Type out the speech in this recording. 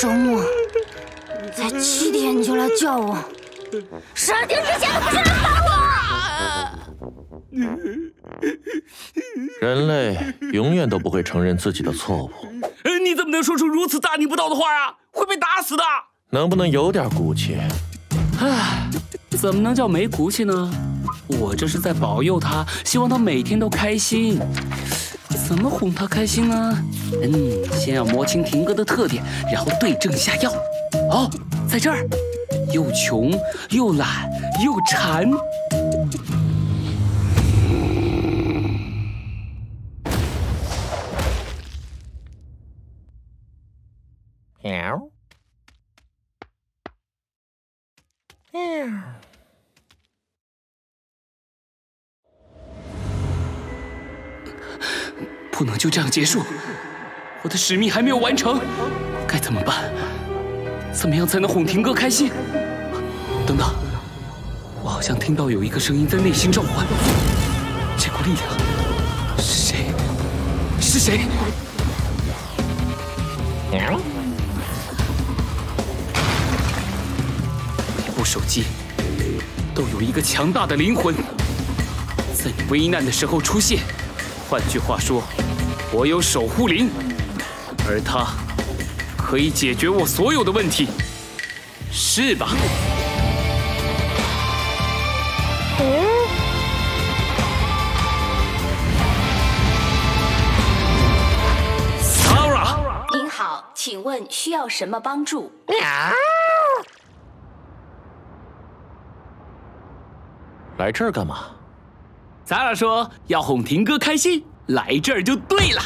周末才七点你就来叫我。十二点之前不许来烦我？人类永远都不会承认自己的错误。你怎么能说出如此大逆不道的话呀会被打死的。能不能有点骨气？唉怎么能叫没骨气呢？我这是在保佑他希望他每天都开心。怎么哄他开心呢？嗯，先要摸清婷哥的特点，然后对症下药。哦，在这儿，又穷又懒又馋。喵。喵。不能就这样结束，我的使命还没有完成，该怎么办？怎么样才能哄婷哥开心？等等，我好像听到有一个声音在内心召唤，这股力量是谁？是谁？每部手机都有一个强大的灵魂，在你危难的时候出现。换句话说。我有守护灵，而它可以解决我所有的问题，是吧？嗯。Sara，您好，请问需要什么帮助？来这儿干嘛？Sara 说要哄婷哥开心。来这儿就对了。